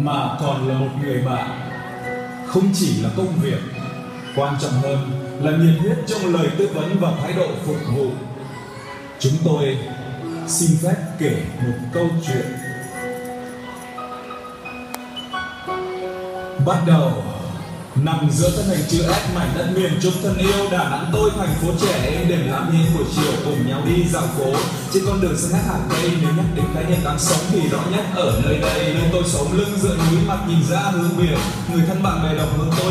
mà còn là một người bạn. Không chỉ là công việc, quan trọng hơn là nhiệt huyết trong lời tư vấn và thái độ phục vụ. Chúng tôi xin phép kể một câu chuyện. Bắt đầu nằm giữa thân hình chữ S mảnh đất miền trung thân yêu Đà Nẵng tôi thành phố trẻ em đềm lãng nhiên buổi chiều cùng nhau đi dạo phố. Trên con đường xanh ngắt hàng cây, nếu nhắc đến khái niệm đáng sống thì rõ nhất ở nơi đây. Nơi tôi sống lưng dựa núi, mặt nhìn ra hướng biển người thân bạn bè đồng hướng tôi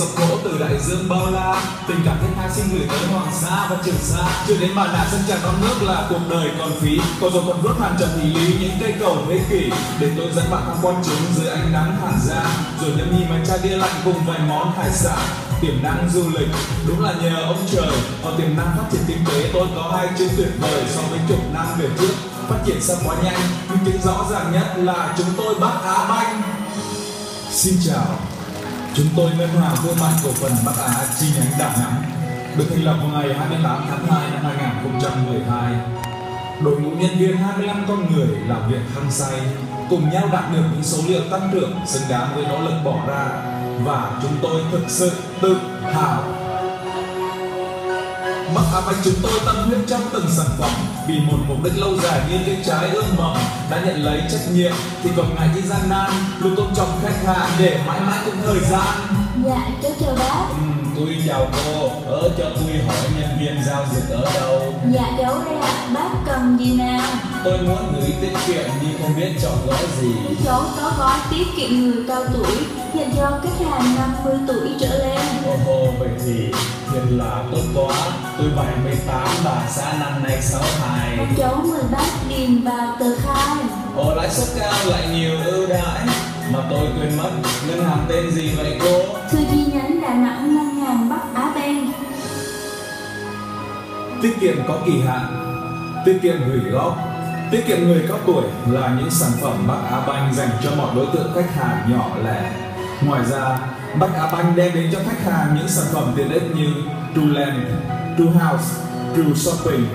nghe gỗ từ đại dương bao la. Tình cảm thiết tha xin gửi tới hoàng sa và trường sa. Chưa đến bà đã sân trà con nước là cuộc đời còn phí. Còn rồi còn vớt hàng trần thì lý những cây cầu thế kỷ để tôi dẫn bạn tham quan chúng dưới ánh nắng hàn ra rồi nhâm nhi mái chai bia lạnh cùng vài món hải sản. Tiềm năng du lịch, đúng là nhờ ông trời. Ở tiềm năng phát triển kinh tế, tôi có hai chữ tuyệt vời so với chục năm về trước. Phát triển sao quá nhanh, nhưng chữ rõ ràng nhất là chúng tôi bắc á banh. Xin chào chúng tôi ngân hàng thương mại cổ phần bắc á chi nhánh đà nẵng, được thành lập vào ngày 28 tháng 2 năm 2012 đội ngũ nhân viên 25 con người làm việc hăng say, cùng nhau đạt được những số liệu tăng trưởng xứng đáng với nỗ lực bỏ ra, và chúng tôi thực sự tự hào Banh chúng tôi tâm huyết trong từng sản phẩm. Vì một mục đích lâu dài như cái trái ươm mầm đã nhận lấy trách nhiệm thì còn ngại cái gian nan luôn tôn trọng khách hàng để mãi mãi cùng thời gian. Dạ, cháu chào bác ừ, tôi chào cô ở cho tôi hỏi nhân viên giao dịch ở đâu? Dạ cháu đây ạ, bác cần gì nào? tôi muốn gửi tiết kiệm nhưng không biết chọn gói gì. Cháu có gói tiết kiệm người cao tuổi dành cho khách hàng 50 tuổi trở lên Tôi 78 và xã năm nay 62 Cháu mời bác điền vào tờ khai. Ồ lãi suất cao lại nhiều ưu đãi. Mà tôi quên mất ngân hàng tên gì vậy cô? Thư chi nhánh Đà Nẵng ngân hàng Bắc Á Bank Tiết kiệm có kỳ hạn Tiết kiệm gửi góp. Tiết kiệm người cao tuổi là những sản phẩm Bắc Á Banh dành cho mọi đối tượng khách hàng nhỏ lẻ. Ngoài ra, Bắc Á Banh đem đến cho khách hàng những sản phẩm tiện ích như True House, True Shopping.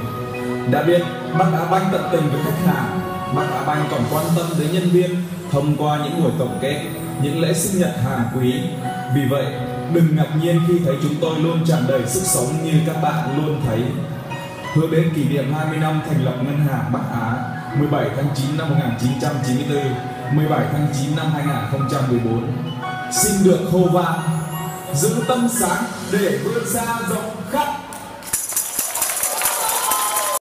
Đã biết, Bắc Á Banh tận tình với khách hàng. Bắc Á Banh còn quan tâm đến nhân viên thông qua những buổi tổng kết, những lễ sinh nhật hàng quý. Vì vậy, đừng ngạc nhiên khi thấy chúng tôi luôn tràn đầy sức sống như các bạn luôn thấy hướng đến kỷ niệm 20 năm thành lập Ngân hàng Bắc Á 17 tháng 9 năm 1994, 17 tháng 9 năm 2014. Xin được hô vang, giữ tâm sáng để vươn xa rộng khắp